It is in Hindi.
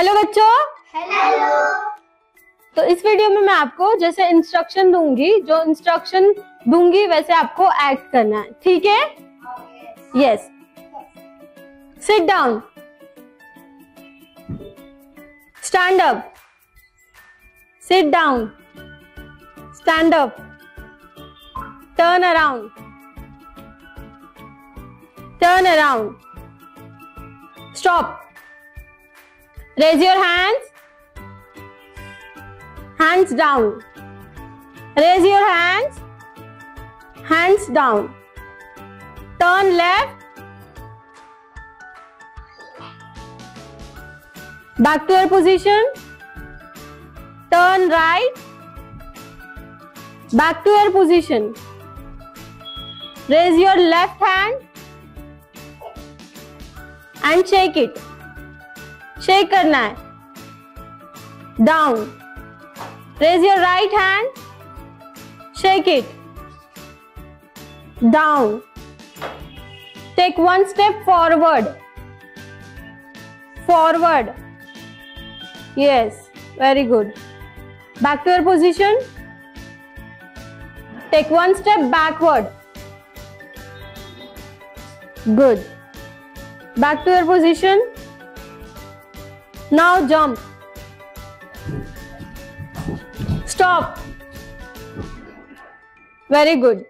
हेलो बच्चों। हेलो तो इस वीडियो में मैं आपको जैसे इंस्ट्रक्शन दूँगी जो इंस्ट्रक्शन दूँगी वैसे आपको एक्ट करना है। ठीक है? Yes sit down stand up sit down stand up turn around turn around stop Raise your hands. Hands down. Raise your hands. Hands down. Turn left. Back to your position. Turn right. Back to your position. Raise your left hand and shake it. Shake करना है। Down raise your right hand shake it down take one step forward forward yes very good back to your position take one step backward good back to your position Now jump. Stop. Very good.